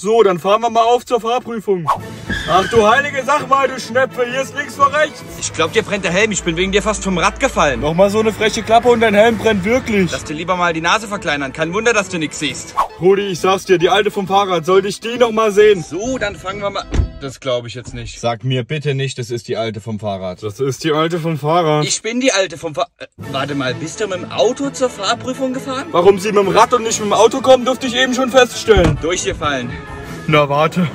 So, dann fahren wir mal auf zur Fahrprüfung. Ach du heilige Sach mal, du Schnepfe, hier ist links vor rechts. Ich glaub, dir brennt der Helm. Ich bin wegen dir fast vom Rad gefallen. Nochmal so eine freche Klappe und dein Helm brennt wirklich. Lass dir lieber mal die Nase verkleinern. Kein Wunder, dass du nichts siehst. Rudi, ich sag's dir, die alte vom Fahrrad, sollte ich die noch mal sehen? So, dann fangen wir mal... Das glaube ich jetzt nicht. Sag mir bitte nicht, das ist die alte vom Fahrrad. Das ist die alte vom Fahrrad. Ich bin die Alte vom Fahr... Äh, warte mal, bist du mit dem Auto zur Fahrprüfung gefahren? Warum sie mit dem Rad und nicht mit dem Auto kommen, durfte ich eben schon feststellen. Durchgefallen. Na warte.